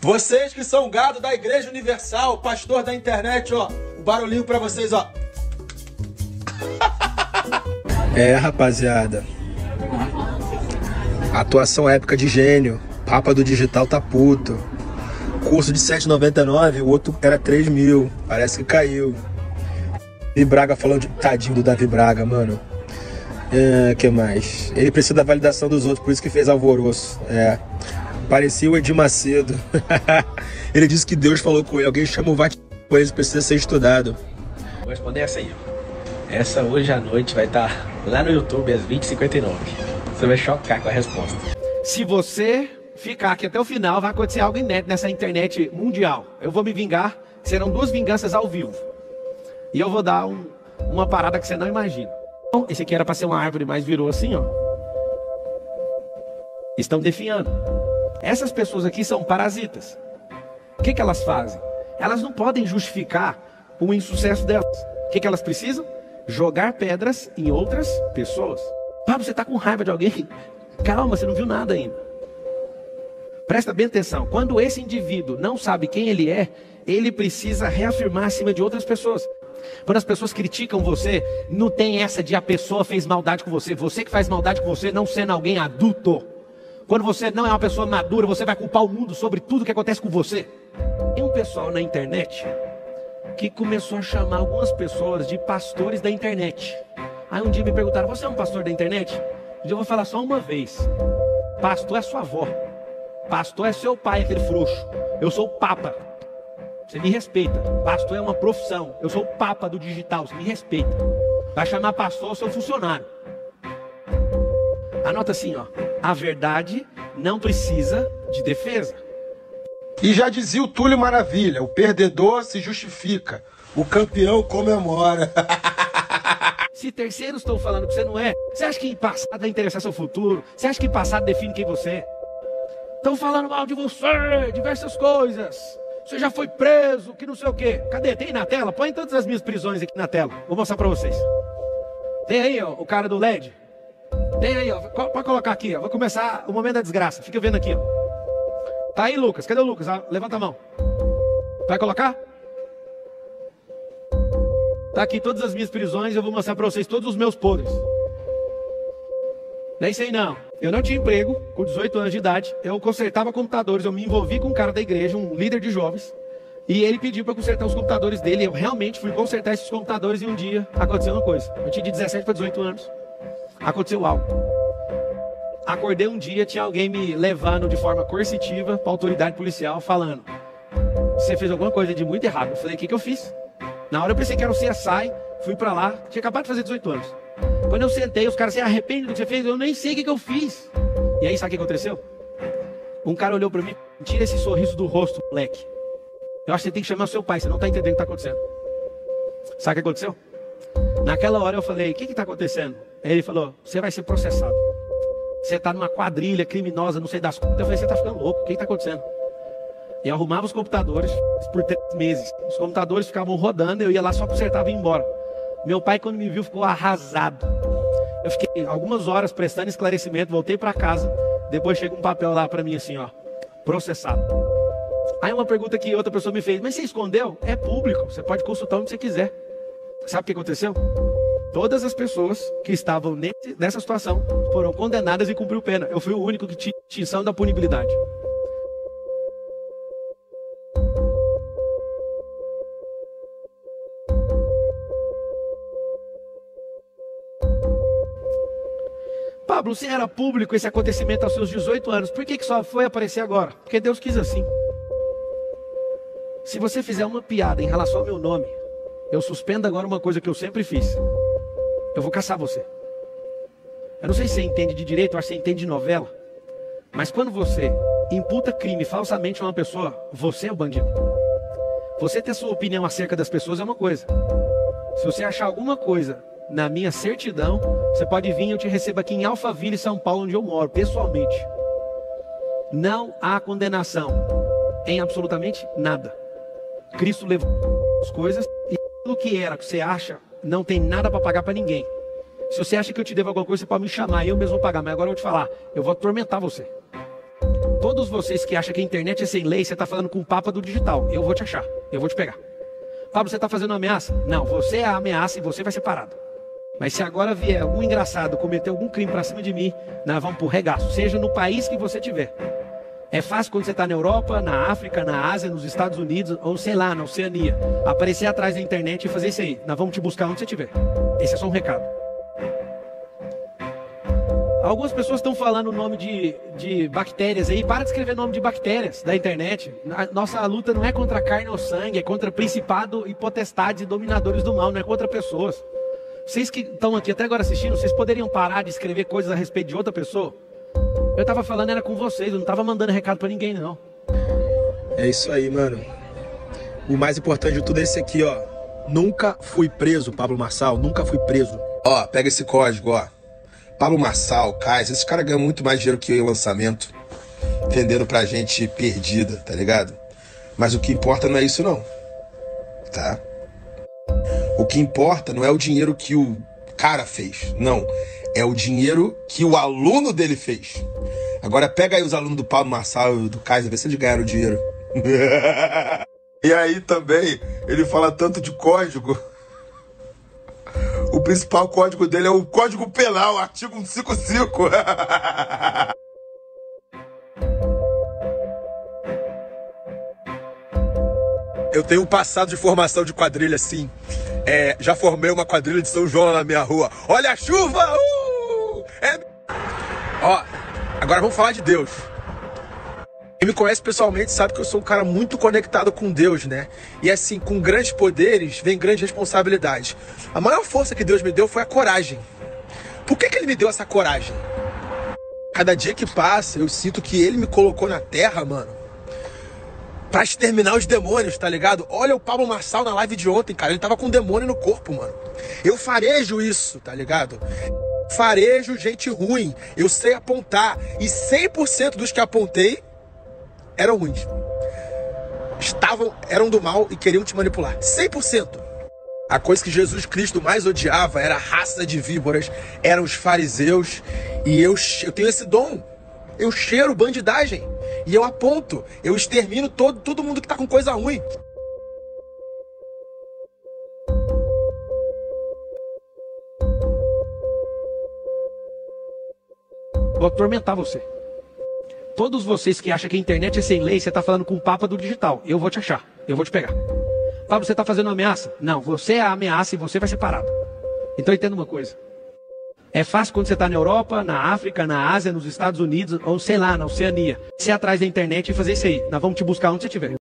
Vocês que são gado da Igreja Universal, pastor da internet, ó, o barulhinho pra vocês, ó. É, rapaziada. Atuação épica de gênio. Papa do digital tá puto. Curso de 7,99, o outro era 3 mil. Parece que caiu. E Braga falando de tadinho do Davi Braga, mano. É, que mais? Ele precisa da validação dos outros, por isso que fez alvoroço. É. Parecia o Edir Macedo. ele disse que Deus falou com ele. Alguém chama o Vaticano, ele precisa ser estudado. Vou responder essa aí, ó. Essa hoje à noite vai estar lá no YouTube às 20h59. Você vai chocar com a resposta. Se você ficar aqui até o final, vai acontecer algo inédito nessa internet mundial. Eu vou me vingar. Serão duas vinganças ao vivo. E eu vou dar um, uma parada que você não imagina. Então, esse aqui era para ser uma árvore, mas virou assim, ó. Estão definhando. Essas pessoas aqui são parasitas. O que, que elas fazem? Elas não podem justificar o insucesso delas. O que, que elas precisam? Jogar pedras em outras pessoas. Pablo, você está com raiva de alguém? Calma, você não viu nada ainda. Presta bem atenção. Quando esse indivíduo não sabe quem ele é, ele precisa reafirmar acima de outras pessoas. Quando as pessoas criticam você, não tem essa de a pessoa fez maldade com você. Você que faz maldade com você, não sendo alguém adulto. Quando você não é uma pessoa madura, você vai culpar o mundo sobre tudo que acontece com você. Tem um pessoal na internet que começou a chamar algumas pessoas de pastores da internet. Aí um dia me perguntaram: Você é um pastor da internet? Eu vou falar só uma vez: Pastor é sua avó. Pastor é seu pai, aquele frouxo. Eu sou o Papa. Você me respeita. Pastor é uma profissão. Eu sou o Papa do digital. Você me respeita. Vai chamar pastor, seu funcionário. Anota assim, ó. A verdade não precisa de defesa. E já dizia o Túlio Maravilha: o perdedor se justifica, o campeão comemora. Se terceiros estão falando que você não é, você acha que passado vai interessar seu futuro? Você acha que passado define quem você é? Estão falando mal de você, diversas coisas. Você já foi preso, que não sei o quê. Cadê? Tem na tela? Põe todas as minhas prisões aqui na tela. Vou mostrar para vocês. Tem aí, ó, o cara do LED. Tem aí, ó. Pode colocar aqui, ó. Vou começar o momento da desgraça. Fica vendo aqui, ó. Tá aí, Lucas. Cadê o Lucas? Ah, levanta a mão. Vai colocar? Tá aqui todas as minhas prisões, eu vou mostrar para vocês todos os meus podres. Nem sei não. Eu não tinha emprego, com 18 anos de idade. Eu consertava computadores, eu me envolvi com um cara da igreja, um líder de jovens. E ele pediu para consertar os computadores dele. Eu realmente fui consertar esses computadores e um dia aconteceu uma coisa. Eu tinha de 17 para 18 anos. Aconteceu algo. Acordei um dia, tinha alguém me levando de forma coercitiva para a autoridade policial, falando: Você fez alguma coisa de muito errado. Eu falei: O que, que eu fiz? Na hora eu pensei que era o CSI, fui para lá, tinha acabado de fazer 18 anos. Quando eu sentei, os caras se arrependem do que você fez, eu nem sei o que, que eu fiz. E aí, sabe o que aconteceu? Um cara olhou para mim, tira esse sorriso do rosto, moleque. Eu acho que você tem que chamar seu pai, você não está entendendo o que está acontecendo. Sabe o que aconteceu? Naquela hora eu falei, o que está acontecendo? Ele falou, você vai ser processado. Você está numa quadrilha criminosa, não sei das contas. Eu falei, você está ficando louco, o que está acontecendo? E arrumava os computadores por três meses. Os computadores ficavam rodando, eu ia lá só consertava e ia embora. Meu pai, quando me viu, ficou arrasado. Eu fiquei algumas horas prestando esclarecimento, voltei para casa. Depois chega um papel lá para mim assim, ó, processado. Aí uma pergunta que outra pessoa me fez, mas você escondeu? É público, você pode consultar onde você quiser. Sabe o que aconteceu? Todas as pessoas que estavam nesse, nessa situação foram condenadas e cumpriu pena. Eu fui o único que tinha extinção da punibilidade. Pablo, se era público esse acontecimento aos seus 18 anos, por que, que só foi aparecer agora? Porque Deus quis assim. Se você fizer uma piada em relação ao meu nome, eu suspendo agora uma coisa que eu sempre fiz. Eu vou caçar você. Eu não sei se você entende de direito, acho que você entende de novela. Mas quando você imputa crime falsamente a uma pessoa, você é o bandido. Você ter sua opinião acerca das pessoas é uma coisa. Se você achar alguma coisa na minha certidão, você pode vir, eu te recebo aqui em Alphaville, São Paulo, onde eu moro, pessoalmente. Não há condenação em absolutamente nada. Cristo levou as coisas e aquilo que era, que você acha, não tem nada para pagar para ninguém. Se você acha que eu te devo alguma coisa, você pode me chamar, eu mesmo vou pagar. Mas agora eu vou te falar, eu vou atormentar você. Todos vocês que acham que a internet é sem lei, você tá falando com o papa do digital. Eu vou te achar. Eu vou te pegar. Pablo, você tá fazendo uma ameaça? Não, você é a ameaça e você vai ser parado. Mas se agora vier algum engraçado cometer algum crime pra cima de mim, nós vamos pro regaço, seja no país que você tiver. É fácil quando você está na Europa, na África, na Ásia, nos Estados Unidos, ou sei lá, na Oceania, aparecer atrás da internet e fazer isso aí. Nós vamos te buscar onde você estiver. Esse é só um recado. Algumas pessoas estão falando o nome de, de bactérias aí. Para de escrever nome de bactérias da internet. A nossa luta não é contra carne ou sangue, é contra principado e potestades e dominadores do mal, não é contra pessoas. Vocês que estão aqui até agora assistindo, vocês poderiam parar de escrever coisas a respeito de outra pessoa? Eu tava falando era com vocês, eu não tava mandando recado para ninguém, não. É isso aí, mano. O mais importante de tudo é esse aqui, ó. Nunca fui preso, Pablo Marçal, nunca fui preso. Ó, pega esse código, ó. Pablo Marçal, Kais, esses caras ganham muito mais dinheiro que eu em lançamento. Vendendo pra gente perdida, tá ligado? Mas o que importa não é isso, não. Tá? O que importa não é o dinheiro que o cara fez. Não. É o dinheiro que o aluno dele fez. Agora pega aí os alunos do Paulo Marçal e do Kaiser, vê se eles ganharam dinheiro. e aí também, ele fala tanto de código. O principal código dele é o Código Penal, artigo 155. Eu tenho um passado de formação de quadrilha, sim. É, já formei uma quadrilha de São João na minha rua. Olha a chuva! Uh! Agora vamos falar de Deus. Quem me conhece pessoalmente sabe que eu sou um cara muito conectado com Deus, né? E assim, com grandes poderes vem grande responsabilidade. A maior força que Deus me deu foi a coragem. Por que, que Ele me deu essa coragem? Cada dia que passa, eu sinto que Ele me colocou na terra, mano, pra exterminar os demônios, tá ligado? Olha o Pablo Marçal na live de ontem, cara. Ele tava com um demônio no corpo, mano. Eu farejo isso, tá ligado? Farejo gente ruim. Eu sei apontar. E 100% dos que apontei eram ruins. Estavam, eram do mal e queriam te manipular. 100%. A coisa que Jesus Cristo mais odiava era a raça de víboras, eram os fariseus. E eu, eu tenho esse dom. Eu cheiro bandidagem. E eu aponto. Eu extermino todo, todo mundo que tá com coisa ruim. Vou atormentar você. Todos vocês que acham que a internet é sem lei, você está falando com o papa do digital. Eu vou te achar. Eu vou te pegar. Pablo, você está fazendo uma ameaça? Não, você é a ameaça e você vai ser parado. Então entenda uma coisa. É fácil quando você está na Europa, na África, na Ásia, nos Estados Unidos, ou sei lá, na Oceania. Ser atrás da internet e fazer isso aí. Nós vamos te buscar onde você estiver.